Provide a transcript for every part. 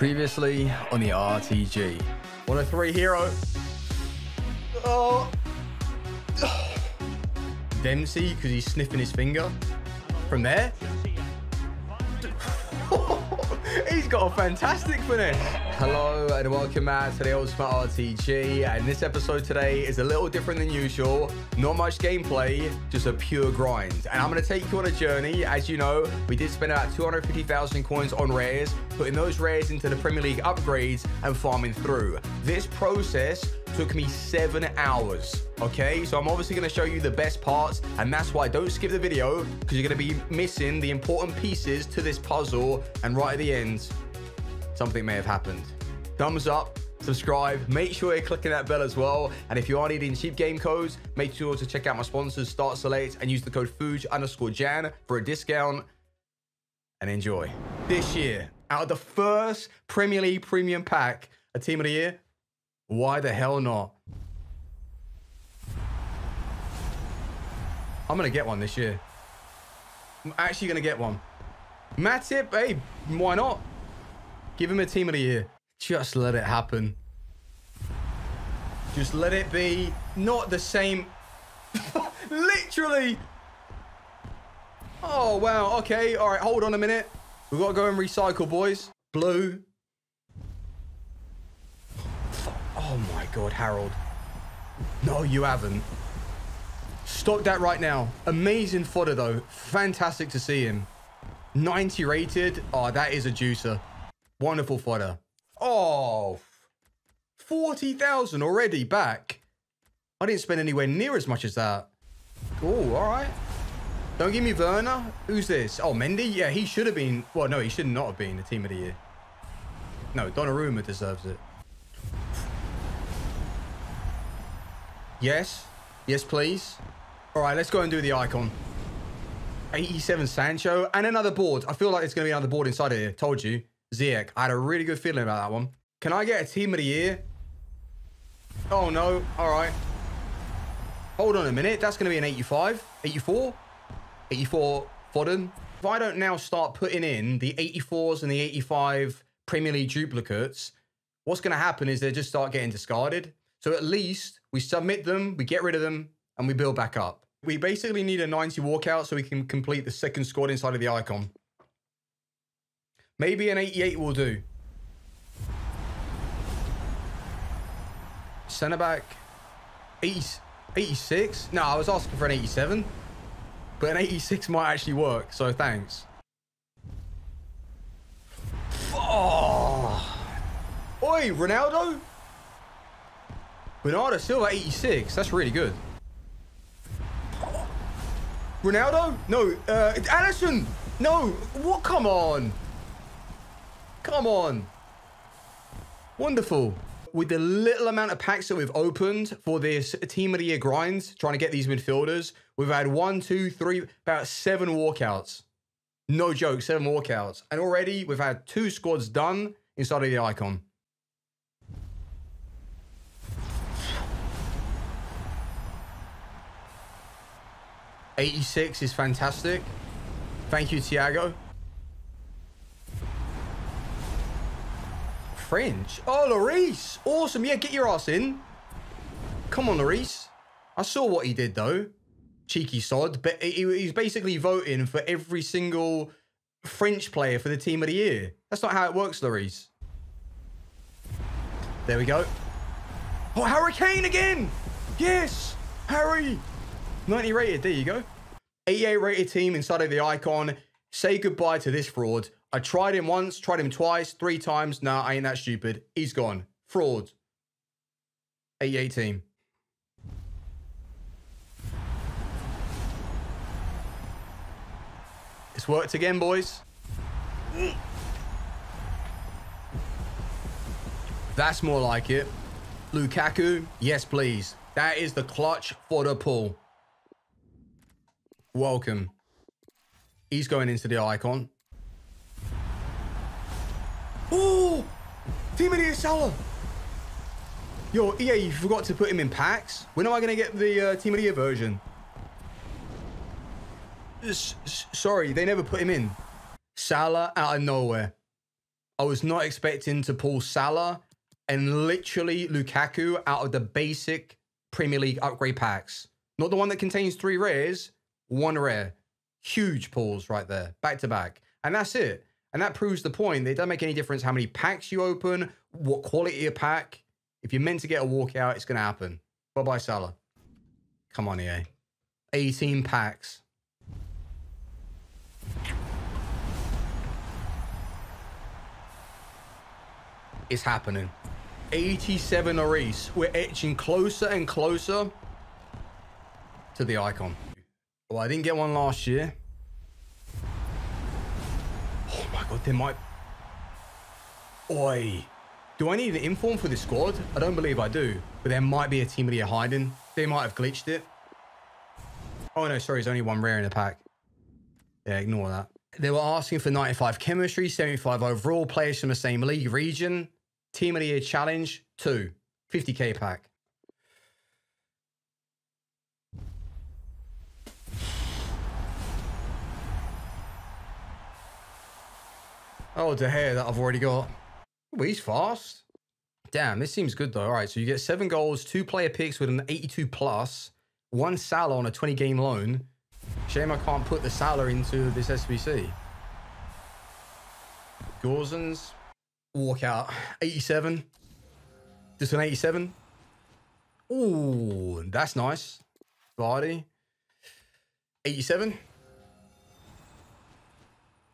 Previously on the RTG. 103 hero. Oh. Dempsey, because he's sniffing his finger. From there. he's got a fantastic finish. Hello and welcome back to the Ultimate RTG. And this episode today is a little different than usual. Not much gameplay, just a pure grind. And I'm going to take you on a journey. As you know, we did spend about 250,000 coins on rares, putting those rares into the Premier League upgrades and farming through. This process took me seven hours. Okay, so I'm obviously going to show you the best parts, and that's why don't skip the video because you're going to be missing the important pieces to this puzzle. And right at the end, something may have happened. Thumbs up, subscribe, make sure you're clicking that bell as well. And if you are needing cheap game codes, make sure to check out my sponsors, StartSelect, and use the code FUJI underscore Jan for a discount. And enjoy. This year, out of the first Premier League premium pack, a team of the year, why the hell not? I'm going to get one this year. I'm actually going to get one. Matip, hey, why not? Give him a team of the year. Just let it happen. Just let it be not the same. Literally. Oh, wow. Okay. All right. Hold on a minute. We've got to go and recycle, boys. Blue. Oh, my God, Harold. No, you haven't. Stop that right now. Amazing fodder, though. Fantastic to see him. 90 rated. Oh, that is a juicer. Wonderful fodder. Oh, 40,000 already back. I didn't spend anywhere near as much as that. Oh, all right. Don't give me Werner. Who's this? Oh, Mendy? Yeah, he should have been. Well, no, he should not have been the team of the year. No, Donnarumma deserves it. Yes. Yes, please. All right, let's go and do the icon. 87 Sancho and another board. I feel like it's going to be another board inside here. Told you. Ziyech. I had a really good feeling about that one. Can I get a team of the year? Oh, no. All right. Hold on a minute. That's going to be an 85. 84? 84 Foden. If I don't now start putting in the 84s and the 85 Premier League duplicates, what's going to happen is they just start getting discarded. So at least we submit them, we get rid of them, and we build back up. We basically need a 90 walkout so we can complete the second squad inside of the icon. Maybe an 88 will do. Centre back. 80, 86? No, I was asking for an 87. But an 86 might actually work, so thanks. Oh. Oi, Ronaldo? Bernardo Silva 86. That's really good. Ronaldo? No, uh, it's Alisson. No, what? Come on. Come on. Wonderful. With the little amount of packs that we've opened for this team of the year grinds, trying to get these midfielders, we've had one, two, three, about seven walkouts. No joke, seven walkouts. And already we've had two squads done inside of the icon. Eighty-six is fantastic. Thank you, Thiago. French. Oh, Lloris. Awesome. Yeah, get your ass in. Come on, Lloris. I saw what he did, though. Cheeky sod. But he's basically voting for every single French player for the team of the year. That's not how it works, Lloris. There we go. Oh, Harry Kane again. Yes. Harry. 90 rated. There you go. 88 rated team inside of the icon. Say goodbye to this fraud. I tried him once, tried him twice, three times. Nah, I ain't that stupid. He's gone. Fraud. 88 team. It's worked again, boys. That's more like it. Lukaku, yes, please. That is the clutch for the pull. Welcome. He's going into the icon. Oh! Of the Yo, EA, you forgot to put him in packs? When am I going to get the uh, Team version? S sorry, they never put him in. Salah out of nowhere. I was not expecting to pull Salah and literally Lukaku out of the basic Premier League upgrade packs. Not the one that contains three rares, one rare. Huge pulls right there, back to back. And that's it. And that proves the point. It doesn't make any difference how many packs you open, what quality of pack. If you're meant to get a walkout, it's going to happen. Bye bye, Salah. Come on, EA. 18 packs. It's happening. 87 Lloris. We're etching closer and closer to the icon. Well, I didn't get one last year. My god, there might... Oi. Do I need an inform for this squad? I don't believe I do. But there might be a team of the hiding. They might have glitched it. Oh no, sorry, there's only one rare in the pack. Yeah, ignore that. They were asking for 95 chemistry, 75 overall, players from the same league region. Team of the Year Challenge, two. 50k pack. Oh, De Gea that I've already got. He's fast. Damn, this seems good though. All right, so you get seven goals, two player picks with an 82 plus, one Salah on a 20 game loan. Shame I can't put the Salah into this SBC. Gosens, Walkout. 87. Just an 87. Ooh, that's nice. Vardy. 87.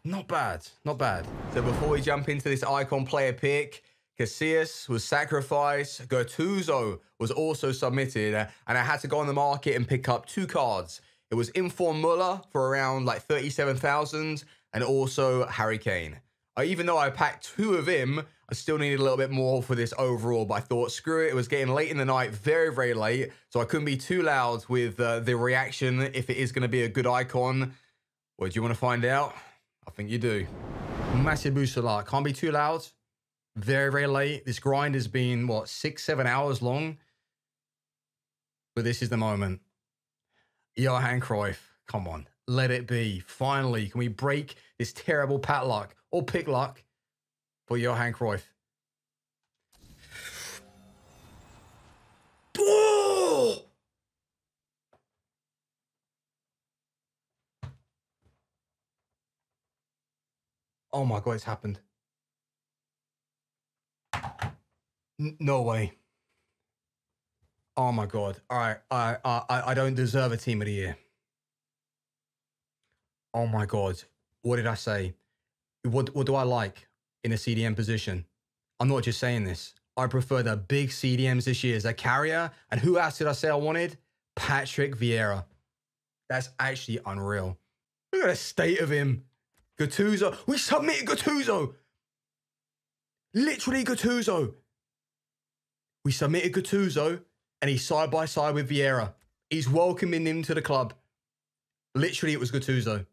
Not bad. Not bad. So before we jump into this icon player pick, Casillas was sacrificed. Gattuso was also submitted. And I had to go on the market and pick up two cards. It was Inform Muller for around like 37,000 and also Harry Kane. Uh, even though I packed two of him, I still needed a little bit more for this overall, but I thought, screw it. It was getting late in the night, very, very late. So I couldn't be too loud with uh, the reaction if it is going to be a good icon. Well, do you want to find out? I think you do. Massive boost lot. Can't be too loud. Very, very late. This grind has been, what, six, seven hours long? But this is the moment. Johan Cruyff, come on. Let it be. Finally, can we break this terrible padlock? or pick luck for Johan Cruyff. Oh my god, it's happened. N no way. Oh my god. All right, I I I don't deserve a team of the year. Oh my god. What did I say? what, what do I like in a CDM position? I'm not just saying this. I prefer the big CDMs this year as a carrier. And who else did I say I wanted? Patrick Vieira. That's actually unreal. Look at the state of him. Gattuso. We submitted Gattuso. Literally Gattuso. We submitted Gattuso and he's side by side with Vieira. He's welcoming him to the club. Literally, it was Gattuso.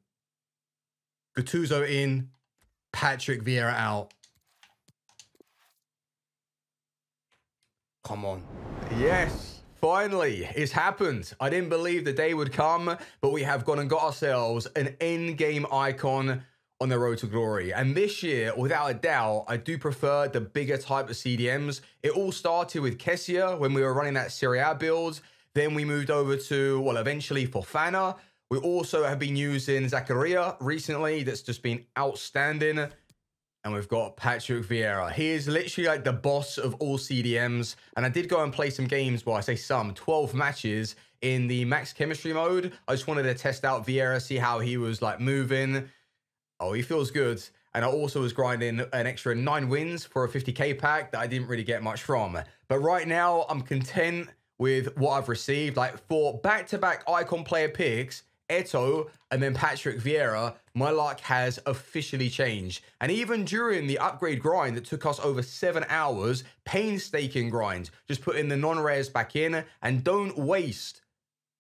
Gattuso in, Patrick Vieira out. Come on. Yes, finally, it's happened. I didn't believe the day would come, but we have gone and got ourselves an in-game icon on the road to glory. And this year, without a doubt, I do prefer the bigger type of CDMs. It all started with Kessie when we were running that Serie A build. Then we moved over to, well, eventually Fofana. We also have been using Zakaria recently. That's just been outstanding. And we've got Patrick Vieira. He is literally like the boss of all CDMs. And I did go and play some games, well, I say some, 12 matches in the max chemistry mode. I just wanted to test out Vieira, see how he was like moving. Oh, he feels good. And I also was grinding an extra nine wins for a 50k pack that I didn't really get much from. But right now, I'm content with what I've received. Like for back-to-back icon player picks, Eto'o and then Patrick Vieira, my luck has officially changed. And even during the upgrade grind that took us over seven hours, painstaking grind, just putting the non-rares back in and don't waste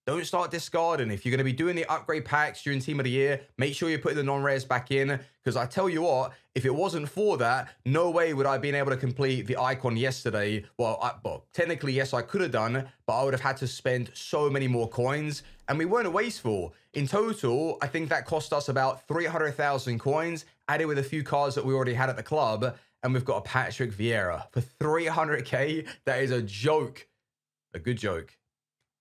don't start discarding. If you're going to be doing the upgrade packs during Team of the Year, make sure you put the non-rares back in. Because I tell you what, if it wasn't for that, no way would I have been able to complete the icon yesterday. Well, I, well, technically, yes, I could have done, but I would have had to spend so many more coins. And we weren't wasteful. In total, I think that cost us about 300,000 coins, added with a few cards that we already had at the club. And we've got a Patrick Vieira for 300k. That is a joke. A good joke.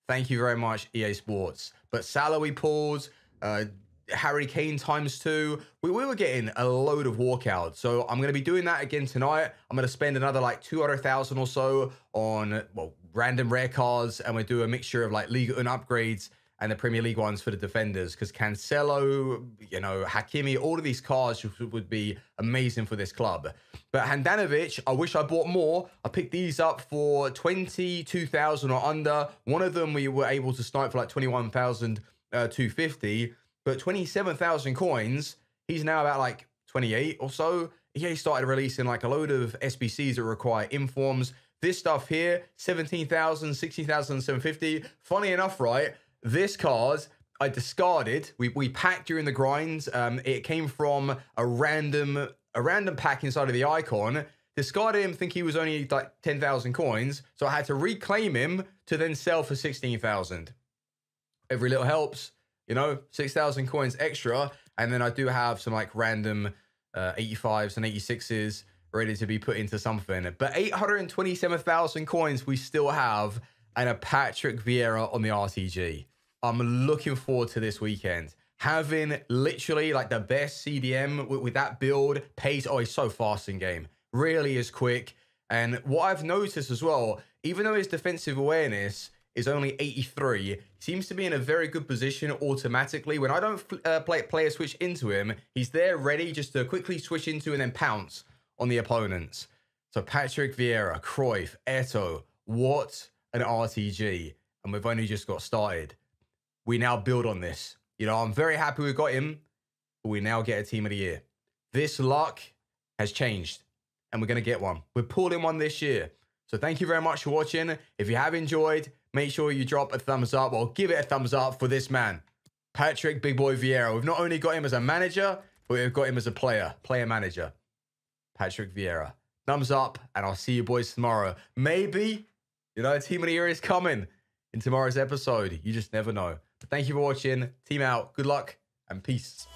Thank you very much, EA Sports. But salary pools, uh, Harry Kane times two. We, we were getting a load of walkouts. So I'm going to be doing that again tonight. I'm going to spend another like 200,000 or so on, well, random rare cards. And we do a mixture of like League and upgrades and the Premier League ones for the defenders because Cancelo, you know, Hakimi, all of these cards would be amazing for this club. But Handanovic, I wish I bought more. I picked these up for 22,000 or under. One of them we were able to snipe for like 21,250, uh, but 27,000 coins, he's now about like 28 or so. He started releasing like a load of SBCs that require informs. This stuff here, 17,000, 16,750. Funny enough, right? This card I discarded. We, we packed during the grinds. Um, it came from a random a random pack inside of the icon. Discarded him, think he was only like 10,000 coins. So I had to reclaim him to then sell for 16,000. Every little helps, you know, 6,000 coins extra. And then I do have some like random uh, 85s and 86s ready to be put into something. But 827,000 coins we still have and a Patrick Vieira on the RTG. I'm looking forward to this weekend. Having literally like the best CDM with, with that build, pace, oh, he's so fast in game. Really is quick. And what I've noticed as well, even though his defensive awareness is only 83, seems to be in a very good position automatically. When I don't uh, play player switch into him, he's there ready just to quickly switch into and then pounce on the opponents. So Patrick Vieira, Cruyff, Eto'o, what an RTG. And we've only just got started we now build on this. You know, I'm very happy we got him, but we now get a team of the year. This luck has changed, and we're going to get one. We're pulling one this year. So thank you very much for watching. If you have enjoyed, make sure you drop a thumbs up or give it a thumbs up for this man, Patrick Big Boy Vieira. We've not only got him as a manager, but we've got him as a player, player manager, Patrick Vieira. Thumbs up, and I'll see you boys tomorrow. Maybe, you know, team of the year is coming in tomorrow's episode. You just never know. Thank you for watching. Team out. Good luck and peace.